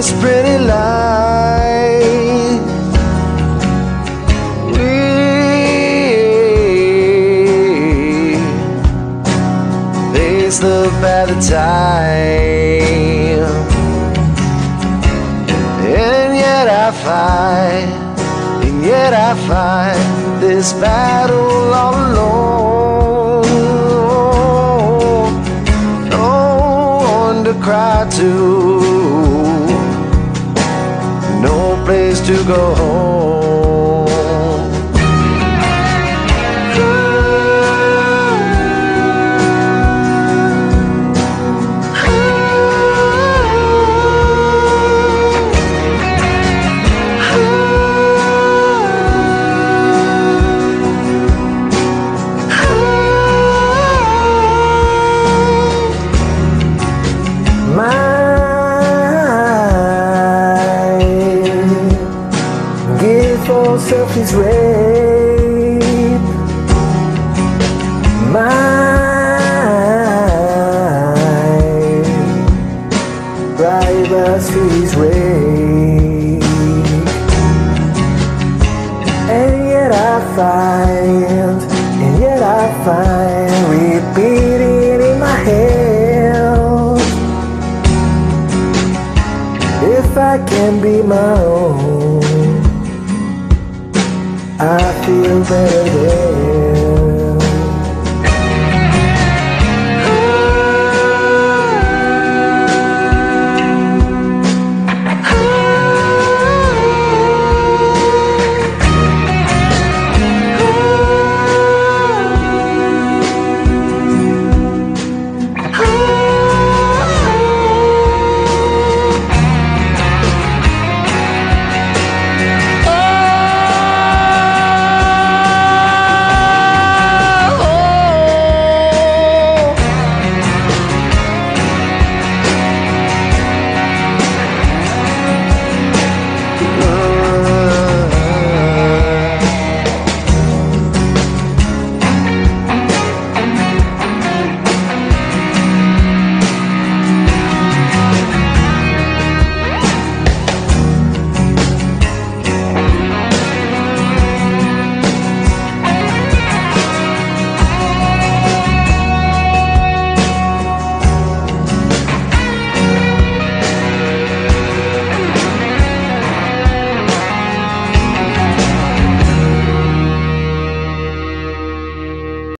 this pretty life. We face the bad time, and yet I fight, and yet I fight this battle all alone. No one to cry to, place to go home. For selfish rape. Mine Privacy's rape. And yet I find And yet I find Repeating in my head. If I can be my own, I feel better.